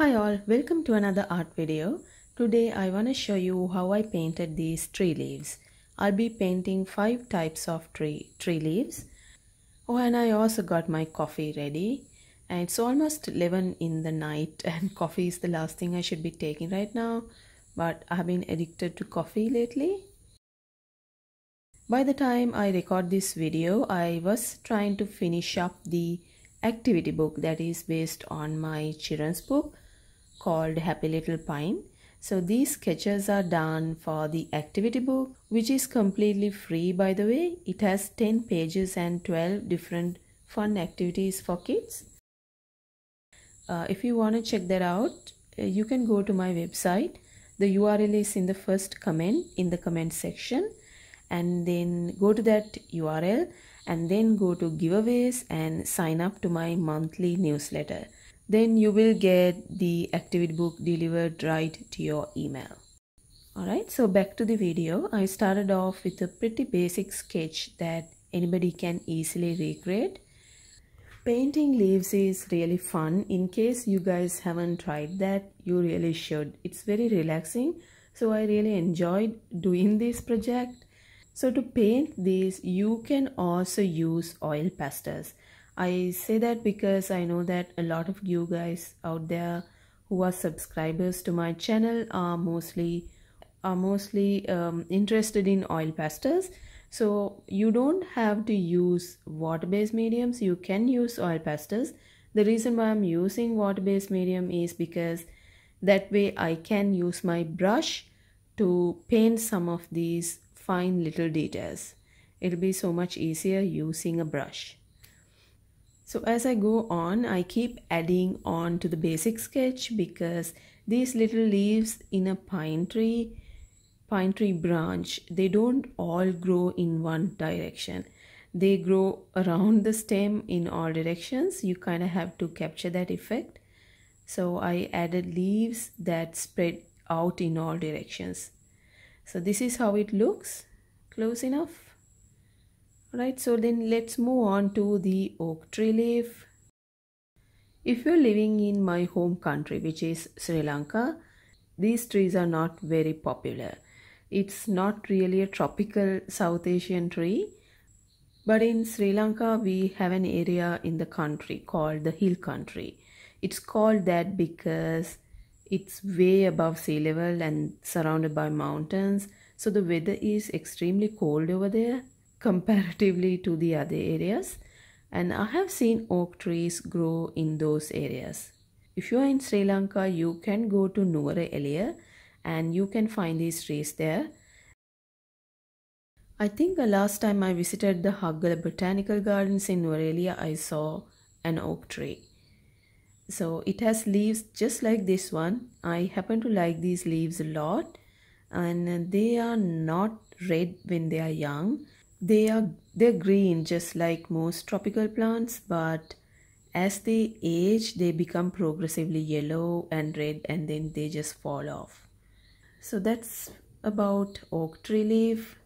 Hi all, welcome to another art video. Today I want to show you how I painted these tree leaves. I'll be painting five types of tree, tree leaves. Oh and I also got my coffee ready. And it's almost 11 in the night and coffee is the last thing I should be taking right now. But I've been addicted to coffee lately. By the time I record this video, I was trying to finish up the activity book that is based on my children's book called Happy Little Pine. So these sketches are done for the activity book which is completely free by the way. It has 10 pages and 12 different fun activities for kids. Uh, if you want to check that out, uh, you can go to my website. The URL is in the first comment in the comment section and then go to that URL and then go to giveaways and sign up to my monthly newsletter then you will get the activity book delivered right to your email. Alright, so back to the video. I started off with a pretty basic sketch that anybody can easily recreate. Painting leaves is really fun. In case you guys haven't tried that, you really should. It's very relaxing. So I really enjoyed doing this project. So to paint these, you can also use oil pastels. I say that because I know that a lot of you guys out there who are subscribers to my channel are mostly are mostly um, interested in oil pastels so you don't have to use water-based mediums. You can use oil pastels the reason why i'm using water-based medium is because that way i can use my brush to paint some of these fine little details. It'll be so much easier using a brush so as I go on, I keep adding on to the basic sketch because these little leaves in a pine tree, pine tree branch, they don't all grow in one direction. They grow around the stem in all directions. You kind of have to capture that effect. So I added leaves that spread out in all directions. So this is how it looks. Close enough right so then let's move on to the oak tree leaf. If you're living in my home country which is sri lanka these trees are not very popular. It's not really a tropical south asian tree but in sri lanka we have an area in the country called the hill country. It's called that because it's way above sea level and surrounded by mountains so the weather is extremely cold over there comparatively to the other areas and I have seen oak trees grow in those areas. If you are in Sri Lanka, you can go to Nuwara Eliya and you can find these trees there. I think the last time I visited the Hakgala Botanical Gardens in Nuwara I saw an oak tree. So it has leaves just like this one. I happen to like these leaves a lot and they are not red when they are young they are they're green just like most tropical plants, but as they age, they become progressively yellow and red and then they just fall off. So that's about oak tree leaf.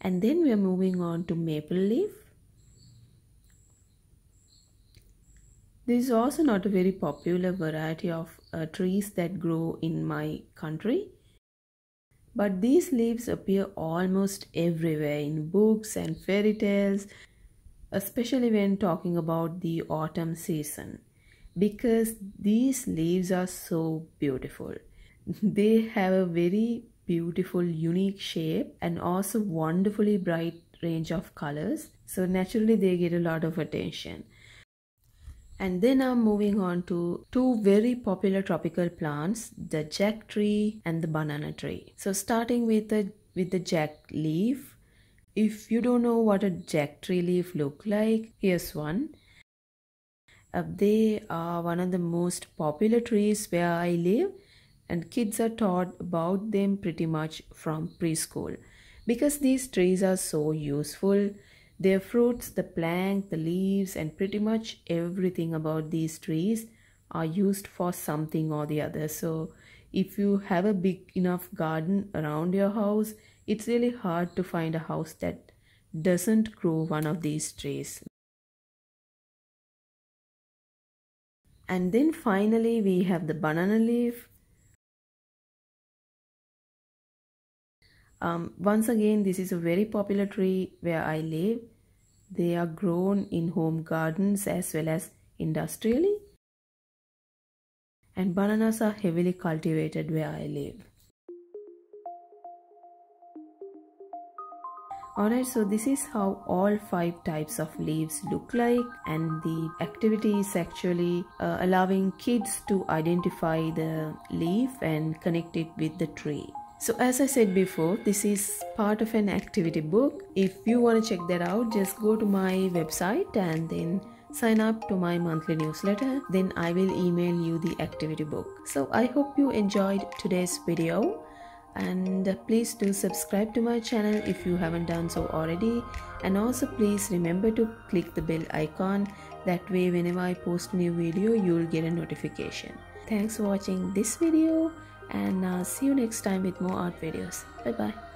And then we are moving on to maple leaf. This is also not a very popular variety of uh, trees that grow in my country. But these leaves appear almost everywhere in books and fairy tales, especially when talking about the autumn season, because these leaves are so beautiful. They have a very beautiful, unique shape and also wonderfully bright range of colors. So naturally they get a lot of attention and then I'm moving on to two very popular tropical plants the jack tree and the banana tree. So starting with the with the jack leaf if you don't know what a jack tree leaf look like here's one. Uh, they are one of the most popular trees where I live and kids are taught about them pretty much from preschool. Because these trees are so useful their fruits, the plank, the leaves, and pretty much everything about these trees are used for something or the other. So, if you have a big enough garden around your house, it's really hard to find a house that doesn't grow one of these trees. and then finally we have the banana leaf um, once again this is a very popular tree where I live. They are grown in home gardens as well as industrially. And bananas are heavily cultivated where I live. Alright, so this is how all five types of leaves look like. And the activity is actually uh, allowing kids to identify the leaf and connect it with the tree. So as I said before, this is part of an activity book. If you want to check that out, just go to my website and then sign up to my monthly newsletter. Then I will email you the activity book. So I hope you enjoyed today's video and please do subscribe to my channel if you haven't done so already and also please remember to click the bell icon that way whenever I post a new video you'll get a notification. Thanks for watching this video and uh, see you next time with more art videos. Bye bye.